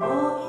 more